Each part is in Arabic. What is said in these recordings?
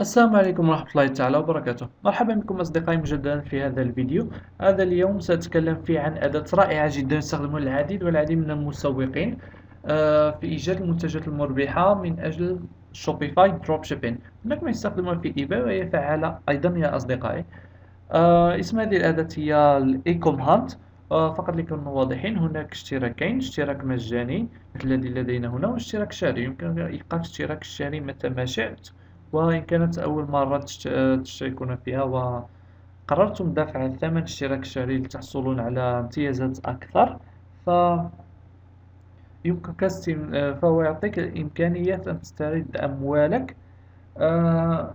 السلام عليكم ورحمة الله تعالى وبركاته. مرحبا بكم أصدقائي مجددا في هذا الفيديو. هذا اليوم سأتكلم فيه عن أداة رائعة جدا يستخدمها العديد والعديد من المسوقين آه، في إيجاد المنتجات المربحة من أجل شوبيفاي dropshipping هناك من يستخدمها في إيباي وهي فعالة أيضا يا أصدقائي. آه، اسم هذه الأداة هي الإيكوم هانت. آه، فقط لكون واضحين هناك اشتراكين اشتراك مجاني مثل الذي لدينا هنا واشتراك شهري. يمكن إيقاف اشتراك الشهري متى ما شئت. وإن كانت أول مرة تشتركون فيها وقررتم دفع ثمن اشتراك الشهري لتحصلون على امتيازات أكثر. ف يمكنك فهو يعطيك الإمكانية أن تسترد أموالك. آه،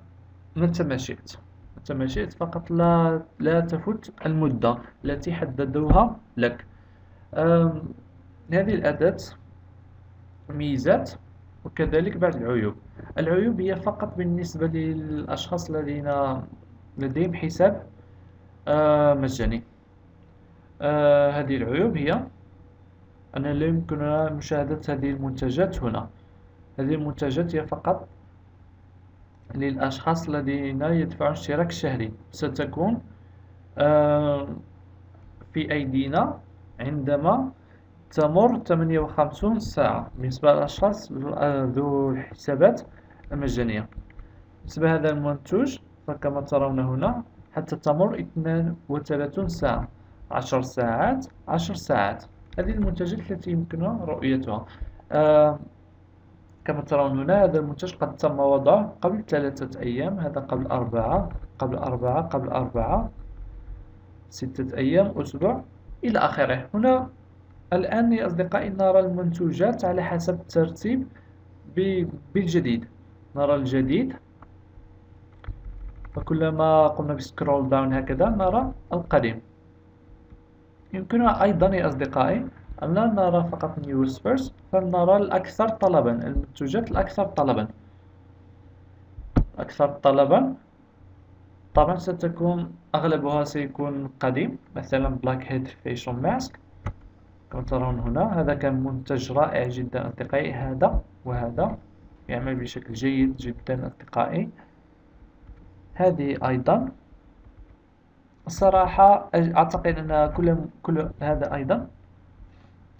متى ما شئت. متى ما شئت فقط لا لا تفوت المدة التي حددوها لك. هذه الأداة ميزات وكذلك بعض العيوب. العيوب هي فقط بالنسبة للأشخاص الذين لديهم حساب آه، مجاني. آه، هذه العيوب هي أن لا يمكننا مشاهدة هذه المنتجات هنا. هذه المنتجات هي فقط للأشخاص الذين يدفعون اشتراك شهري. ستكون آه، في أيدينا عندما تمر 58 ساعة. بالنسبة للأشخاص ذو الحسابات المجانية بالنسبة لهذا المنتوج فكما ترون هنا حتى تمر 32 ساعة. 10 ساعات 10 ساعات. هذه المنتجات التي يمكنها رؤيتها. آه كما ترون هنا هذا المنتج قد تم وضعه قبل ثلاثة أيام. هذا قبل أربعة قبل أربعة قبل أربعة ستة أيام أسبوع إلى آخره. هنا الآن يا أصدقائي نرى المنتوجات على حسب الترتيب بالجديد. نرى الجديد. فكلما قمنا ب scroll down هكذا نرى القديم. يمكننا أيضا يا أصدقائي أن لا نرى فقط newest first فنرى الأكثر طلبا المنتوجات الأكثر طلبا. أكثر طلبا. طبعا ستكون أغلبها سيكون قديم مثلا blackhead facial mask كما ترون هنا هذا كان منتج رائع جدا أصدقائي هذا وهذا. يعمل بشكل جيد جدا أصدقائي. هذه أيضا الصراحة أعتقد أن كل كل هذا أيضا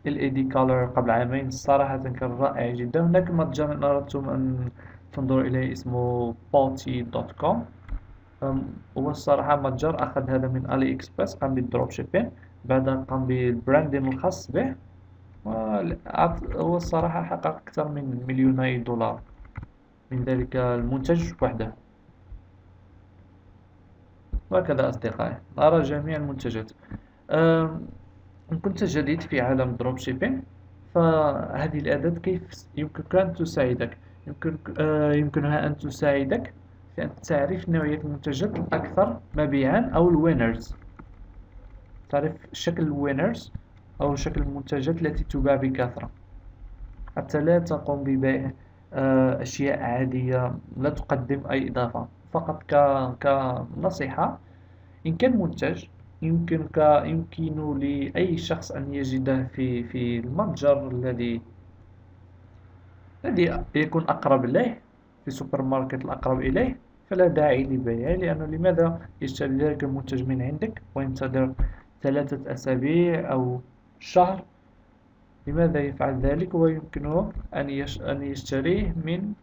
LED color قبل عامين الصراحة كان رائع جدا هناك متجر إن أردتم أن تنظروا إليه اسمه bouty.com هو الصراحة متجر أخذ هذا من ألي إكسبرس قام بال dropshipping بعد قام بال branding الخاص به. هو الصراحة حقق أكثر من مليوني دولار. من ذلك المنتج وحده. وهكذا أصدقائي نرى جميع المنتجات. إن كنت جديد في عالم dropshipping فهذه الأداة كيف يمكنك أن تساعدك. يمكن آه، يمكنها أن تساعدك في أن تعرف نوعية المنتجات الأكثر مبيعا أو ال winners تعرف شكل ال winners أو شكل المنتجات التي تباع بكثرة. حتى لا تقوم ببيع آه، أشياء عادية لا تقدم أي إضافة. فقط كنصيحة إن كان منتج يمكنك يمكن لأي شخص أن يجده في في المتجر الذي الذي يكون أقرب إليه في السوبر ماركت الأقرب إليه فلا داعي لبيعه لأنه لماذا؟ يشتري ذلك المنتج من عندك وينتظر ثلاثة أسابيع أو شهر. لماذا يفعل ذلك؟ ويمكنه أن يشتريه من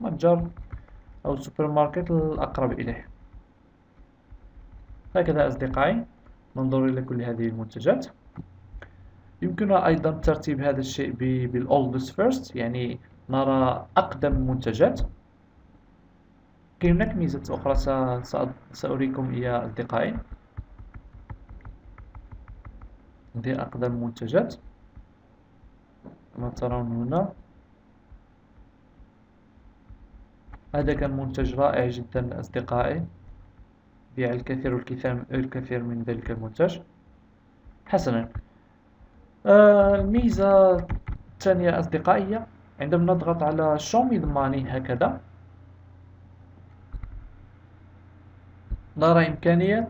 متجر أو السوبر ماركت الأقرب إليه. هكذا أصدقائي ننظر إلى كل هذه المنتجات. يمكننا أيضا ترتيب هذا الشيء بال oldest first يعني نرى أقدم المنتجات هناك ميزة أخرى سأريكم إياها أصدقائي. هذه أقدم المنتجات كما ترون هنا. هذا كان منتج رائع جدا أصدقائي بيع الكثير والكثير من ذلك المنتج. حسنا. آه، الميزة الثانية أصدقائية عندما نضغط على show me هكذا نرى إمكانية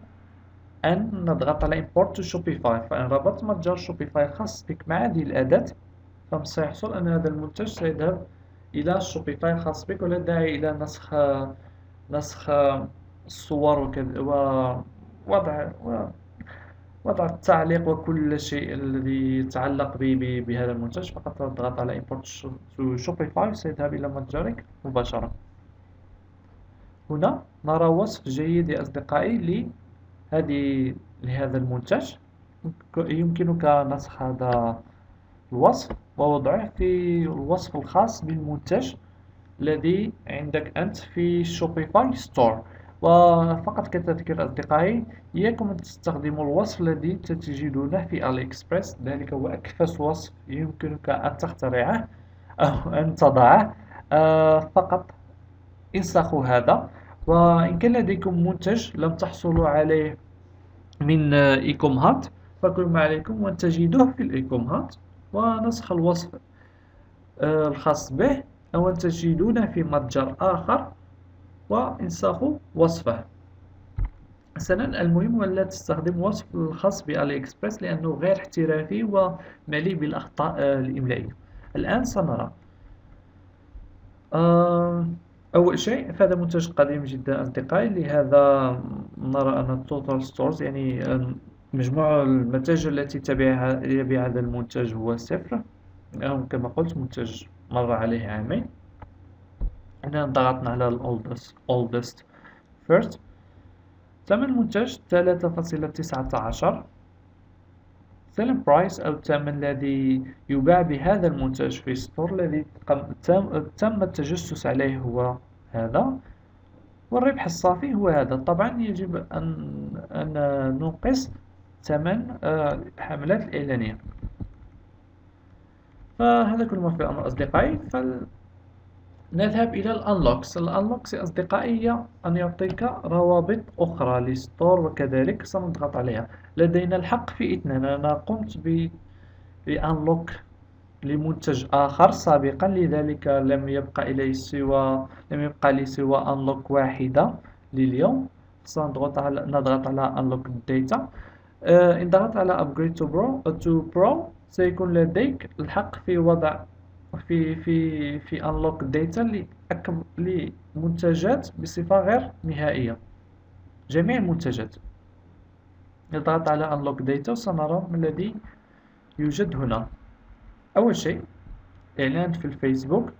أن نضغط على import to shopify. فإن ربطت متجر شوبيفاي خاص بك مع هذه الأداة فسيحصل أن هذا المنتج سيذهب إلى شوبيفاي خاص بك ولا داعي إلى نسخ نسخ الصور ووضع وضع التعليق وكل شيء الذي يتعلق بهذا المنتج. فقط تضغط على import to shopify سيذهب إلى متجرك مباشرة. هنا نرى وصف جيد يا أصدقائي لهذه لهذا المنتج. يمكنك نسخ هذا الوصف ووضعه في الوصف الخاص بالمنتج الذي عندك أنت في شوبيفاي store وفقط كتذكير أصدقائي إياكم أن تستخدموا الوصف الذي تجدونه في ألي إكسبريس ذلك هو أتفه وصف يمكنك أن تخترعه أو أن تضعه. آه فقط انسخوا هذا. وإن كان لديكم منتج لم تحصلوا عليه من إيكوم هانت فكل ما عليكم أن تجدوه في الإيكوم هانت ونسخ الوصف آه الخاص به أو أن تجدونه في متجر آخر وانسخوا وصفه. حسنا المهم أن لا تستخدم وصف الخاص بألي إكسبريس لأنه غير احترافي ومليء بالأخطاء آه، الإملائية الآن سنرى. آه، أول شيء فهذا منتج قديم جدا أصدقائي لهذا نرى أن ال total stores يعني مجموع المتاجر التي تبيع هذا المنتج هو صفر. كما قلت منتج مر عليه عامين. هنا ضغطنا على ال oldest, oldest first. ثمن المنتج ثلاثة فاصلة تسعة عشر. Selling price أو الثمن الذي يباع بهذا المنتج في store الذي تم التجسس عليه هو هذا. والربح الصافي هو هذا. طبعا يجب أن, أن ننقص ثمن الحملات آه، الإعلانية. فهذا كل ما في الأمر أصدقائي. نذهب إلى الأنلوكس. الأنلوكس أصدقائي هي أن يعطيك روابط أخرى لستور وكذلك سنضغط عليها. لدينا الحق في اثنان أنا قمت ب بأنلوك لمنتج آخر سابقا لذلك لم يبقى إلي سوى لم يبقى لي سوى أنلوك واحدة لليوم. سنضغط على نضغط على أنلوك داتا آه، إن ضغطت على Upgrade to Pro, to Pro سيكون لديك الحق في وضع في في في unlock data لمنتجات بصفة غير نهائية. جميع المنتجات. نضغط على unlock data وسنرى ما الذي يوجد هنا. أول شيء إعلان في الفيسبوك.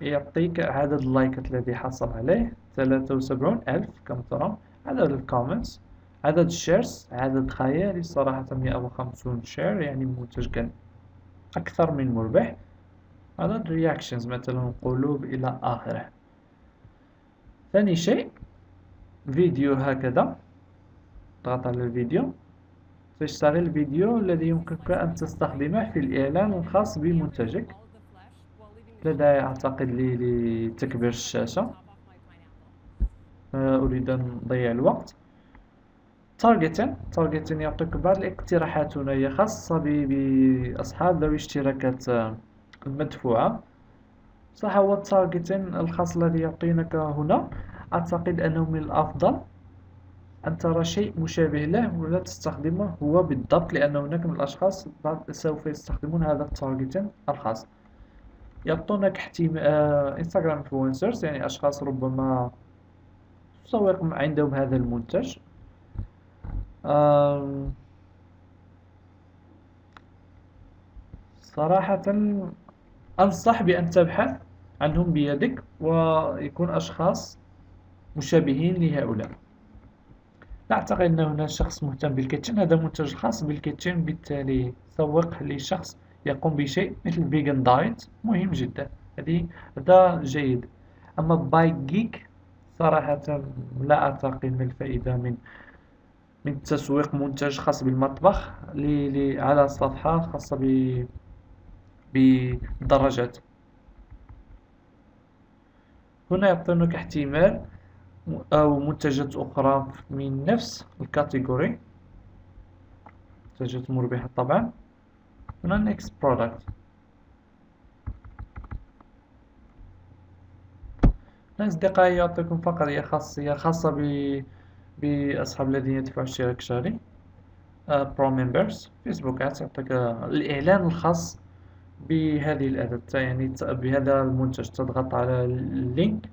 يعطيك عدد ال likes ات الذي حصل عليه. ثلاثة وسبعون ألف كما ترى عدد ال comments عدد ال shares عدد خيالي. صراحة مئة وخمسون share يعني المنتج كان أكثر من مربح. هذا ال reactions مثلا قلوب إلى آخره. ثاني شيء فيديو هكذا. ضغط على الفيديو تشتغل الفيديو الذي يمكنك أن تستخدمه في الإعلان الخاص بمنتجك. لا داعي أعتقد لي لتكبير الشاشة. آه، أريد أن نضيع الوقت. تارجتين تارجتين يعطيك بعض الاقتراحات هنا خاصة بأصحاب ذوي اشتراكات المدفوعة صح هو ال targeting الخاص الذي يعطينك هنا. أعتقد أنه من الأفضل أن ترى شيء مشابه له ولا تستخدمه هو بالضبط لأن هناك من الأشخاص سوف يستخدمون هذا ال targeting الخاص. يعطونك احتمال انستغرام influencers يعني أشخاص ربما تسوق عندهم هذا المنتج. صراحة أنصح بأن تبحث عنهم بيدك ويكون أشخاص مشابهين لهؤلاء. لا أعتقد أن هناك شخص مهتم بال kitchen. هذا منتج خاص بال kitchen بالتالي سوق لشخص يقوم بشيء مثل vegan diet مهم جدا. هذه هذا جيد. أما باي جيك صراحة لا أعتقد من الفائدة من من تسويق منتج خاص بالمطبخ على صفحة خاصة ب بدرجات. هنا يعطونك احتمال أو منتجات أخرى من نفس الكاتيجوري. منتجات مربحة طبعا. هنا next product. أصدقائي يعطيكم فقط هي خاصية خاصة ب بأصحاب الذين يدفعوا اشتراك شهري. pro members فيسبوك يعطيك الإعلان الخاص بهذه الأداة. يعني بهذا المنتج تضغط على ال link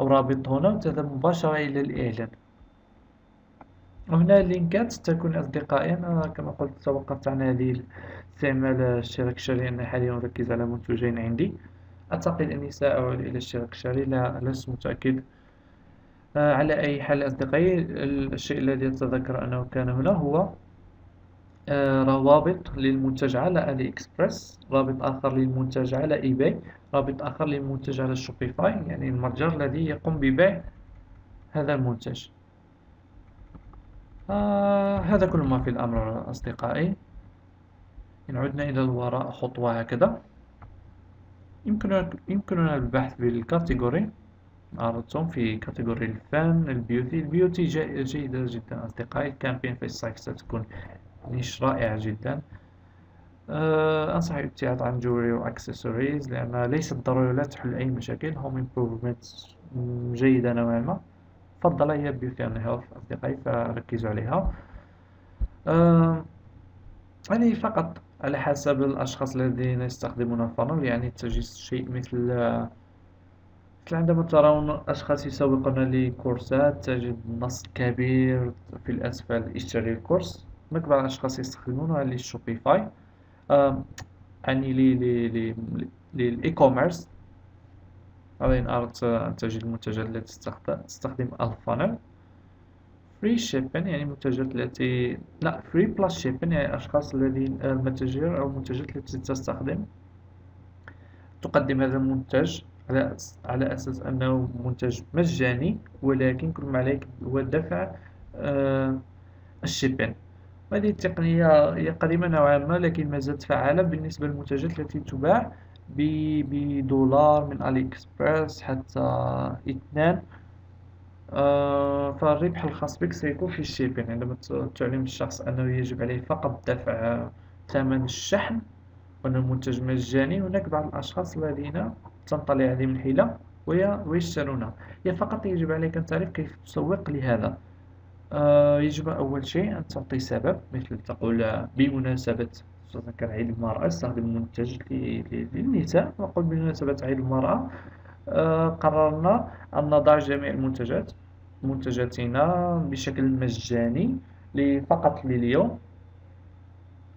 أو رابط هنا وتذهب مباشرة إلى الإعلان. وهنا ال link ات تكون أصدقائي. أنا كما قلت توقفت عن هذه استعمال الاشتراك الشهري لأن حاليا أركز على منتوجين عندي. أعتقد أني سأعود إلى الاشتراك الشهري. لا لست متأكد. آه على أي حال أصدقائي الشيء الذي أتذكر أنه كان هنا هو روابط للمنتج على ألي إكسبرس رابط آخر للمنتج على إي باي رابط آخر للمنتج على شوبيفاي يعني المتجر الذي يقوم ببيع هذا المنتج. آه هذا كل ما في الأمر أصدقائي. إن عدنا إلى الوراء خطوة هكذا. يمكننا البحث بال category عرضتم في category ال fun ال beauty ال beauty جيدة جدا أصدقائي. camping في الصيف ستكون niche رائع جدا. أه أنصح بالابتعاد عن jewelry و accessories لأن ليست ضرورية لا تحل أي مشاكل. home improvement جيدة نوعا ما. أفضل هي beauty and health أصدقائي فركزوا عليها. أه يعني فقط على حسب الأشخاص الذين يستخدمون ال funnel يعني تجد شيء مثل مثل عندما ترون أشخاص يسوقون ل course ات تجد نص كبير في الأسفل اشتري ال course. بعض الأشخاص يستخدمونها للشوبيفاي يعني لل e-commerce إن أردت أن تجد المنتجات التي تستخدم ال funnel free shipping يعني المنتجات التي لا free plus shipping يعني الأشخاص الذين المتاجر أو المنتجات التي تستخدم تقدم هذا المنتج على على أساس أنه منتج مجاني ولكن كل ما عليك هو دفع ال shipping هذه التقنية هي قديمة نوعا ما لكن ما زالت فعالة بالنسبة للمنتجات التي تباع بدولار من ألي إكسبرس حتى اثنان. آه فالربح الخاص بك سيكون في الشيبين. عندما تعلم الشخص أنه يجب عليه فقط دفع ثمن الشحن وأن المنتج مجاني هناك بعض الأشخاص الذين تنطلي عليهم الحيلة ويشترونه هي فقط يجب عليك أن تعرف كيف تسوق لهذا. يجب أول شيء أن تعطي سبب مثل تقول بمناسبة خصوصا كان عيد المرأة استخدم منتج للنساء وقل بمناسبة عيد المرأة آه قررنا أن نضع جميع المنتجات منتجاتنا بشكل مجاني فقط لليوم.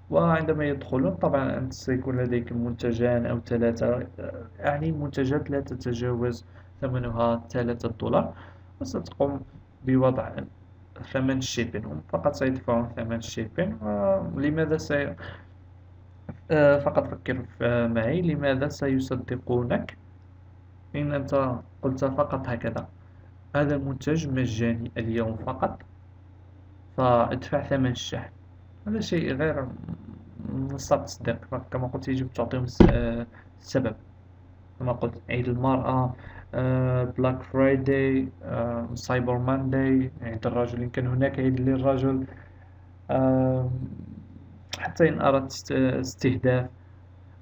وعندما يدخلون طبعا أنت سيكون لديك منتجان أو ثلاثة يعني منتجات لا تتجاوز ثمنها ثلاثة دولار وستقوم بوضع ثمن الشيبين هم فقط سيدفعون ثمن الشيبين لماذا سي... فقط فكر معي لماذا سيصدقونك إن أنت قلت فقط هكذا هذا المنتج مجاني اليوم فقط فادفع ثمن الشحن هذا شيء غير صعب تصديق كما قلت يجب تعطيهم السبب كما قلت عيد المرأة Black Friday Cyber Monday عيد الرجل. إن كان هناك عيد للرجل حتى إن أردت استهداف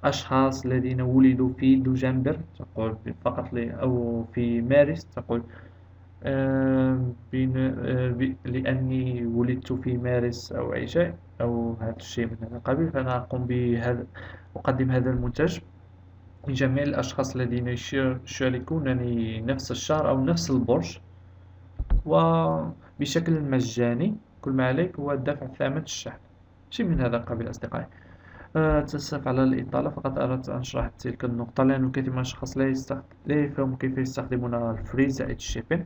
أشخاص الذين ولدوا في دجنبر تقول فقط أو في مارس تقول لأني ولدت في مارس أو أي شيء أو هذا الشيء من هذا القبيل فأنا أقوم بهذا أقدم هذا المنتج. لجميع الأشخاص الذين يشاركونني نفس الشهر أو نفس البرج. وبشكل مجاني كل ما عليك هو دفع ثمن الشحن شيء من هذا القبيل أصدقائي. أتأسف على الإطالة فقط أردت أن أشرح تلك النقطة لأنه كثير من الأشخاص لا, يستخد... لا يفهم كيف يستخدمون ال free زائد ال shipping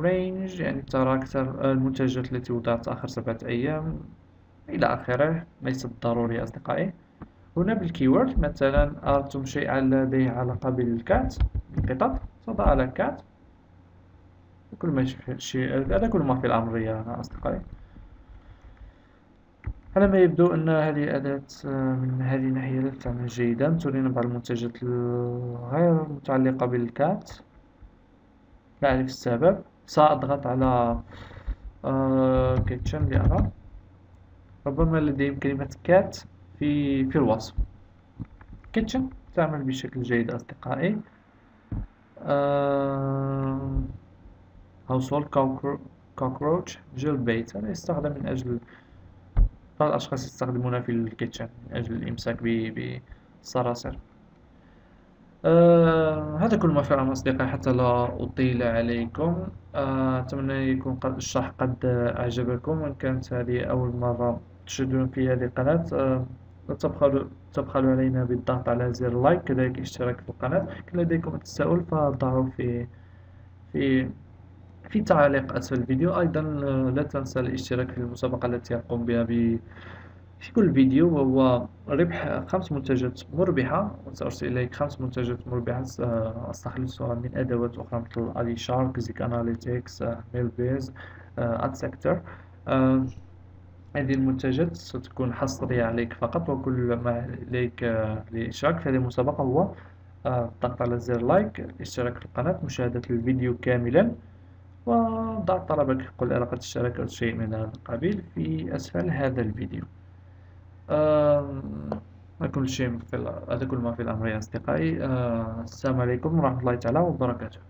range يعني ترى أكثر المنتجات التي وضعت آخر سبعة أيام. إلى آخره ليس ضروري أصدقائي. هنا بال keyword مثلا أردتم شيء لديه علاقة بال cat القطط تضع على cat كل ما شيء هذا كل ما في الأمر يا أصدقائي. على ما يبدو أن هذه الأداة من هذه الناحية لا تعمل جيدا. ترينا بعض المنتجات الغير متعلقة بالكات. لا أعرف السبب. سأضغط على kitchen لأرى. ربما لديهم كلمة cat في في الوصف. kitchen تعمل بشكل جيد أصدقائي. household cockroach gel bait هذا يستخدم من أجل بعض الأشخاص يستخدمونه في ال kitchen من أجل الإمساك بالصراصر آه هذا كل ما الأمر أصدقائي حتى لا أطيل عليكم. آه أتمنى يكون قد الشرح قد أعجبكم وإن كانت هذه أول مرة تشاهدون في هذه القناة. آه تبخلوا علينا بالضغط على زر لايك كذلك الاشتراك في القناة. كان لديكم تساؤل فضعوا في في في تعليق أسفل الفيديو. أيضا لا تنسى الاشتراك في المسابقة التي أقوم بها في كل فيديو وهو ربح خمس منتجات مربحة. وسأرسل إليك خمس منتجات مربحة. أستخلصها من أدوات أخرى مثل AliShark Zik Analytics ميل بيز AdSector هذه المنتجات ستكون حصرية عليك فقط وكل ما عليك للإشتراك في هذه المسابقة هو الضغط على زر like الاشتراك في القناة مشاهدة الفيديو كاملا وضع طلبك. قل علاقة الاشتراك أو شيء من هذا القبيل في أسفل هذا الفيديو. كل شيء هذا كل ما في الأمر يا أصدقائي. السلام عليكم ورحمة الله تعالى وبركاته.